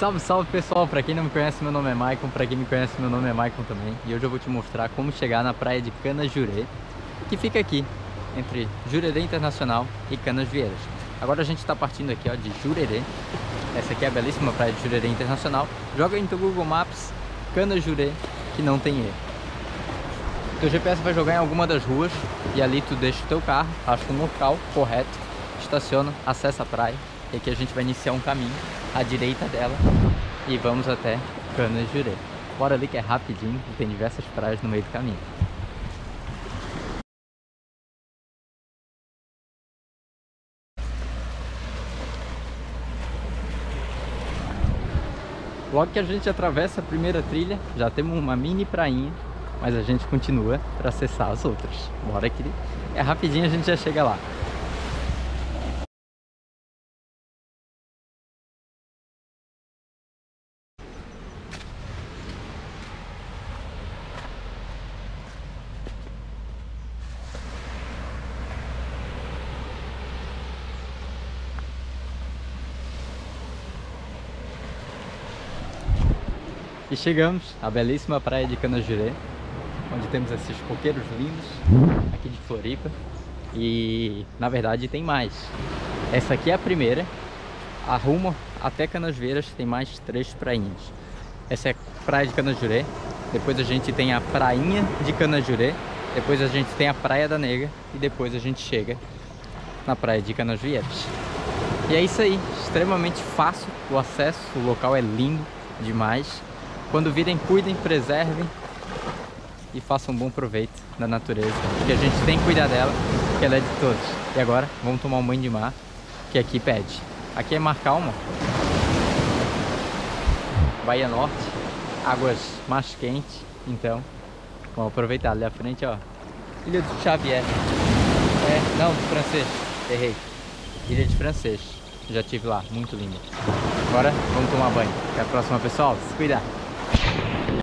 Salve, salve pessoal, pra quem não me conhece meu nome é Maicon, pra quem me conhece meu nome é Maicon também. E hoje eu vou te mostrar como chegar na praia de Canas Jurê Que fica aqui, entre Jurerê Internacional e Canas Vieiras. Agora a gente tá partindo aqui ó, de Jurerê. Essa aqui é a belíssima praia de Jurerê Internacional. Joga aí no Google Maps, Canas Jurê, que não tem erro Teu GPS vai jogar em alguma das ruas E ali tu deixa o teu carro, acha um local correto Estaciona, acessa a praia e aqui a gente vai iniciar um caminho à direita dela e vamos até Canas Jurê. Bora ali que é rapidinho e tem diversas praias no meio do caminho. Logo que a gente atravessa a primeira trilha, já temos uma mini prainha, mas a gente continua para acessar as outras. Bora que é rapidinho a gente já chega lá. E chegamos à belíssima praia de Canajurê, onde temos esses coqueiros lindos aqui de Floripa. E na verdade tem mais. Essa aqui é a primeira. A rumo até Canasvieiras tem mais três prainhas. Essa é a praia de Canajurê. Depois a gente tem a prainha de Canajurê. Depois a gente tem a Praia da Nega. E depois a gente chega na praia de Canasvieiras. E é isso aí. Extremamente fácil o acesso. O local é lindo demais. Quando virem, cuidem, preservem e façam um bom proveito da natureza. Porque a gente tem que cuidar dela, porque ela é de todos. E agora, vamos tomar um banho de mar, que aqui pede. Aqui é mar calmo. Bahia Norte, águas mais quentes, então vamos aproveitar. Ali à frente, ó, Ilha do Xavier. É, não, do francês, errei. Ilha de francês, já tive lá, muito lindo. Agora, vamos tomar banho. Até a próxima, pessoal. Se cuidar.